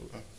Absolutely.